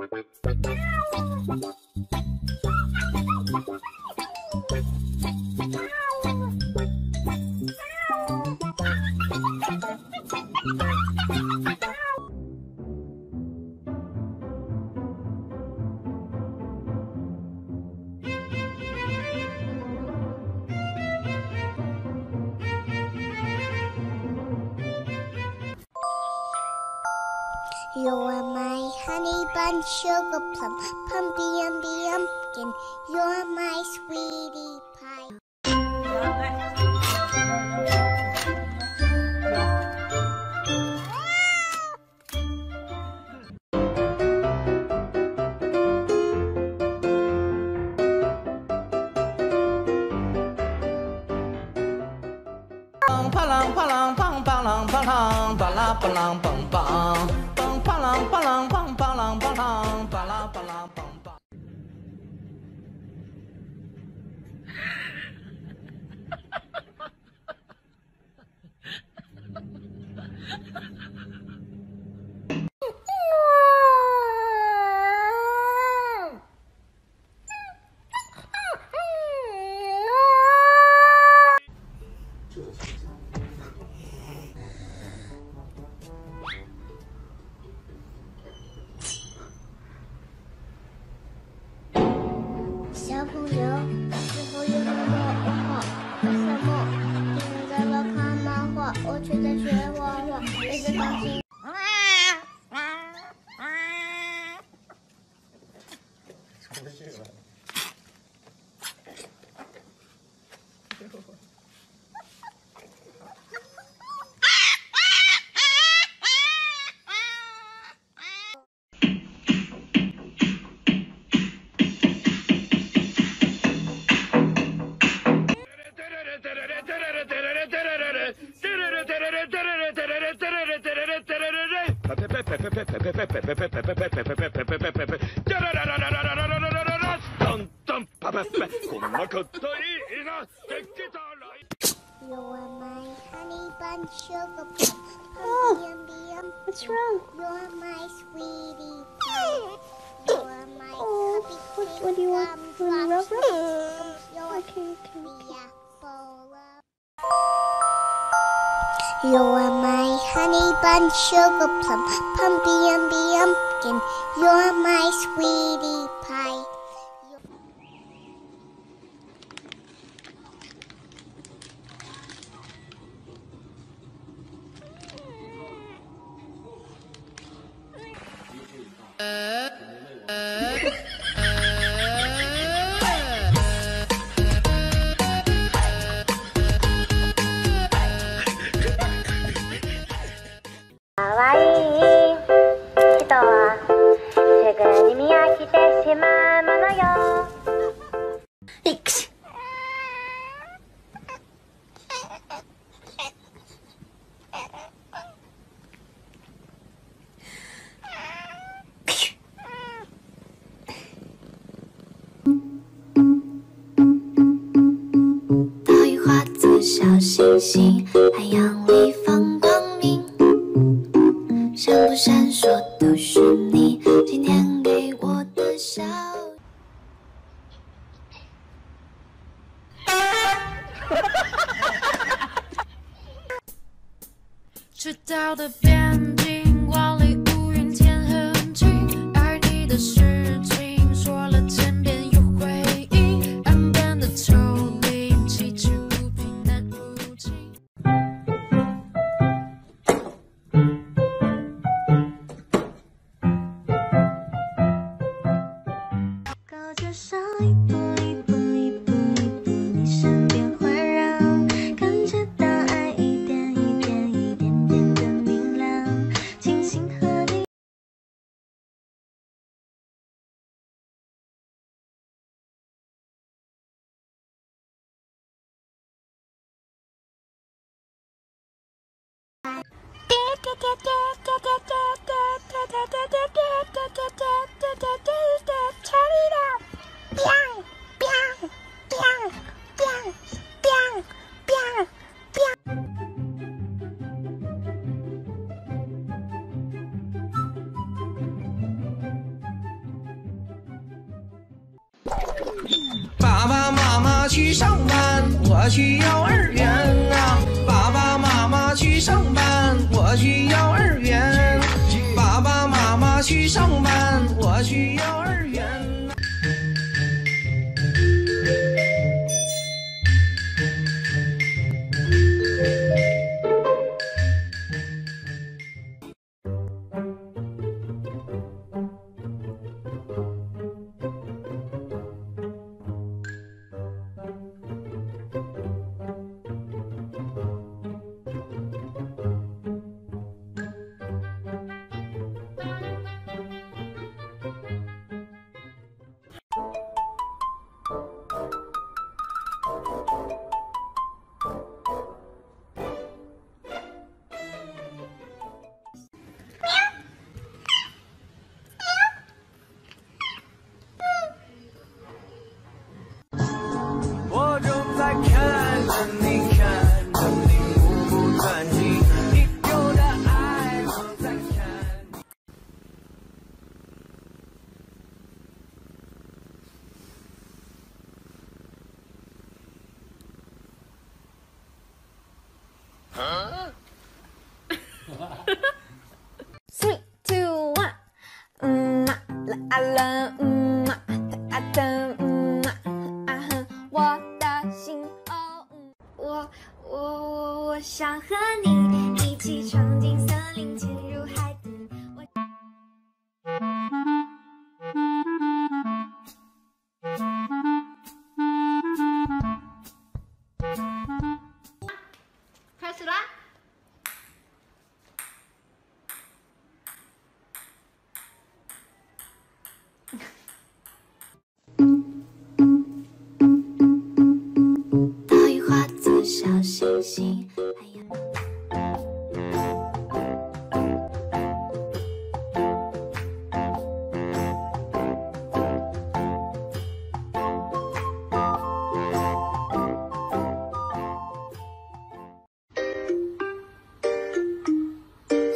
You are my honey bun, sugar plum, pumpy umby pumpkin. you're my sweetie pie. Palang, palang, pang, palang, palang, palang, palang, pang, pang. こんなかったいいなできたら You are my honey bun, sugar plum, pumpy umby umpkin. What's wrong? You're my sweetie pie. You are my Oh, cupcake, what- what do you want? gum You want drops, rubber? You're Okay, okay. the You are my honey bun, sugar plum, pumpy umby umpkin. You're my sweetie pie. “岛星，海洋里放光明，闪不闪烁都是你今天给我的笑。”迟到的边爸爸妈妈去上班，我去幼儿园。上班，我去想和你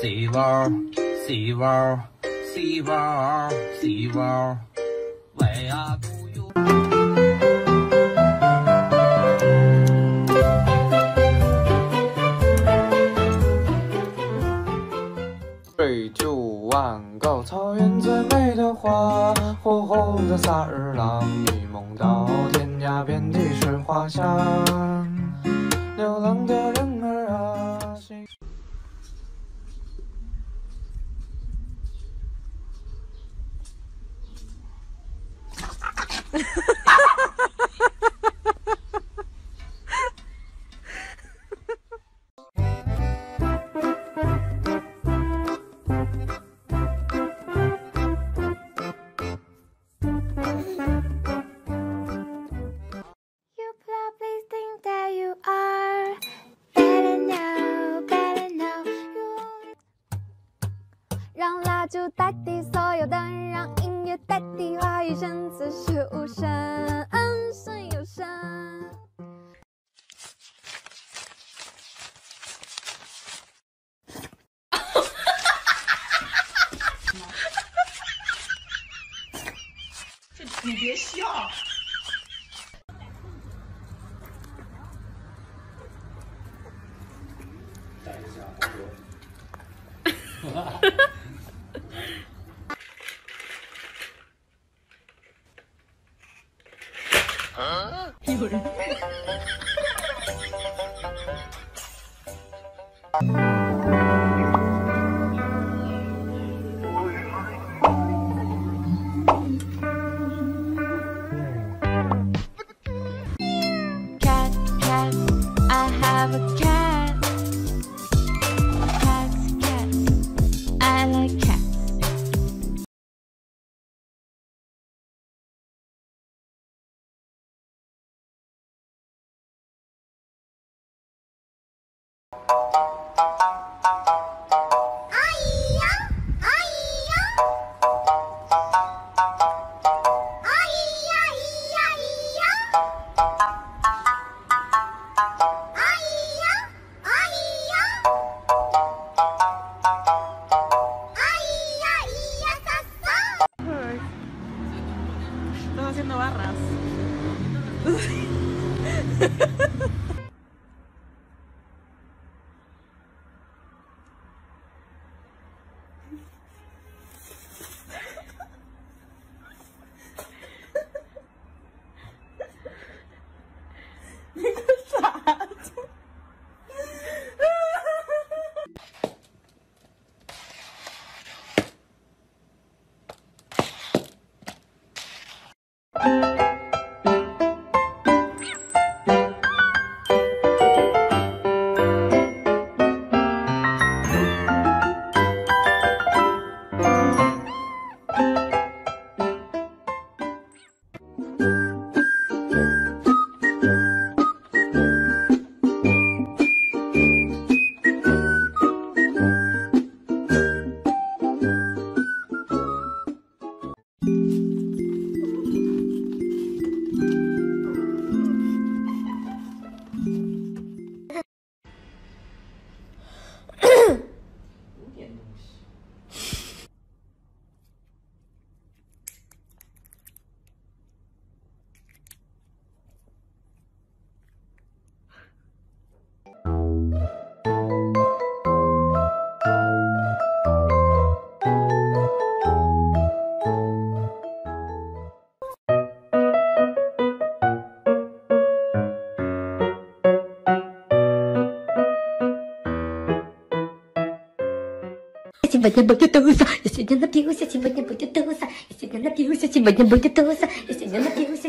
细胞，细胞，细胞，细胞，为啊不有。Three, two, one, go！草原最美的花，火红的萨日朗，一梦到天涯，遍地是花香。流浪的让蜡烛代替所有灯，让音乐代替 此生自是无声，虽有声。这你别笑。哈哈哈！ハハハハ! сегодня будет туса. Я сегодня напьюсь, я сегодня будет туса. Я сегодня напьюсь, я сегодня будет туса. Я сегодня напьюсь.